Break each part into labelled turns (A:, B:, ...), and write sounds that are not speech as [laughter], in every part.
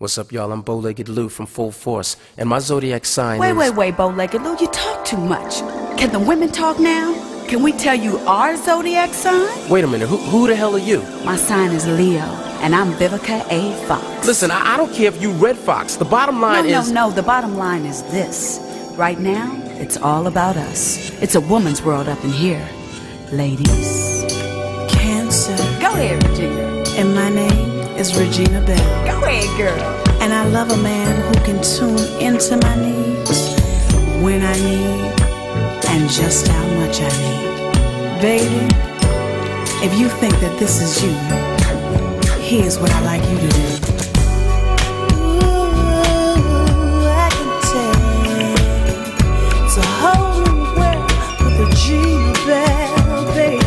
A: What's up, y'all? I'm Bow-Legged Lou from Full Force, and my zodiac sign
B: Wait,
A: is...
B: wait, wait, Bow-Legged Lou, you talk too much. Can the women talk now? Can we tell you our zodiac sign?
A: Wait a minute, who, who the hell are you?
B: My sign is Leo, and I'm Vivica A. Fox.
A: Listen, I, I don't care if you Redd Foxx. The bottom line
B: no,
A: is...
B: No, no, the bottom line is this. Right now, it's all about us. It's a woman's world up in here. Ladies.
C: Cancer.
B: Go ahead, Regina.
C: And my name is Regina Belle.
B: Go ahead, girl.
C: And I love a man who can tune into my needs when I need and just how much I need. Baby, if you think that this is you, here's what I'd like you to do. Ooh, I can tell it's a whole new world with Regina Belle, baby.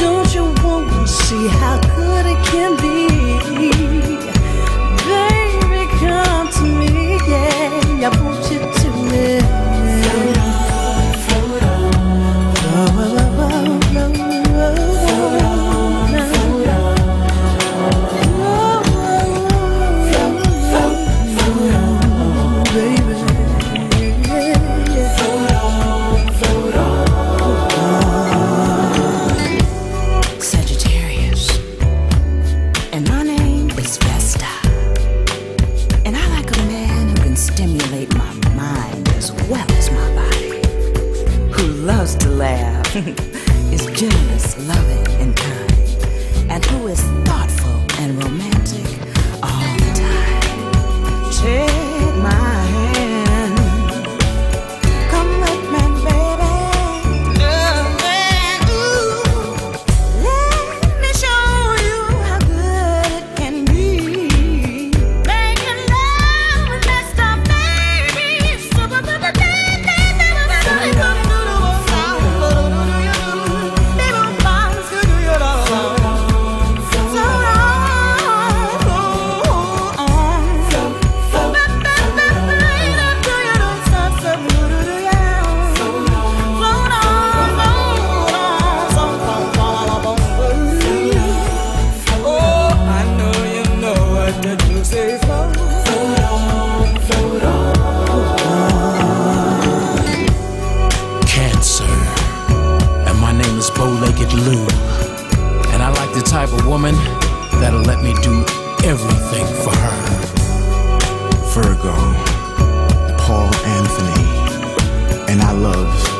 C: Don't you want to see how 哼 [laughs] 哼 is
A: Bow-Legged And I like the type of woman that'll let me do everything for her.
D: Virgo, Paul Anthony, and I love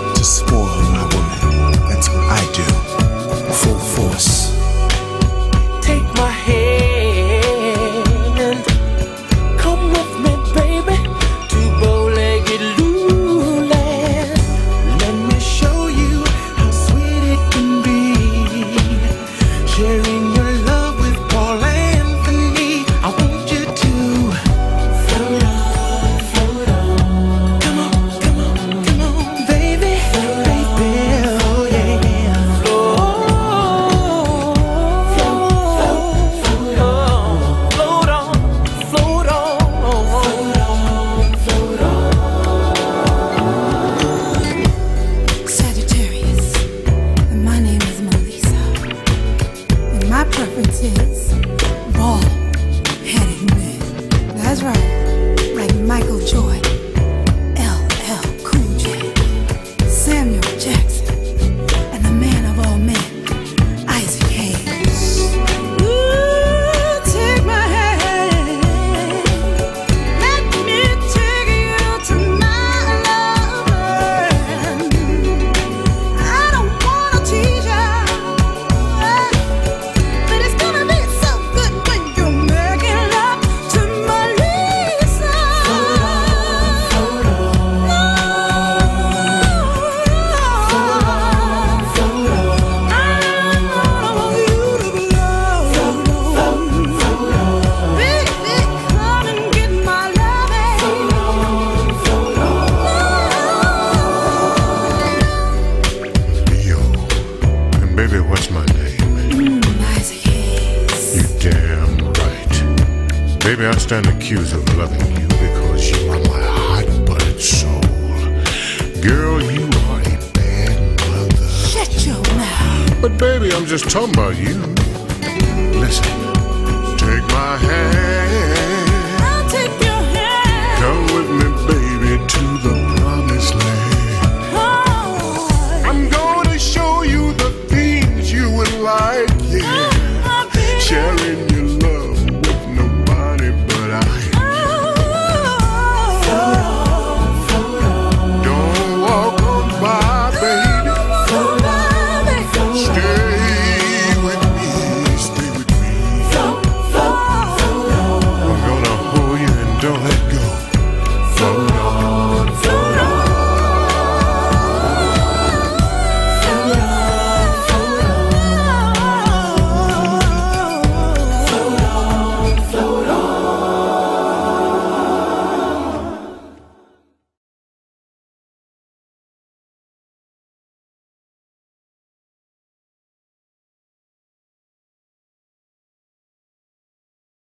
A: Sharing
E: Baby, I stand accused of loving you because you are my hot-butted soul. Girl, you are a bad mother.
C: Shut your mouth.
E: But baby, I'm just talking about you. Listen, take my hand.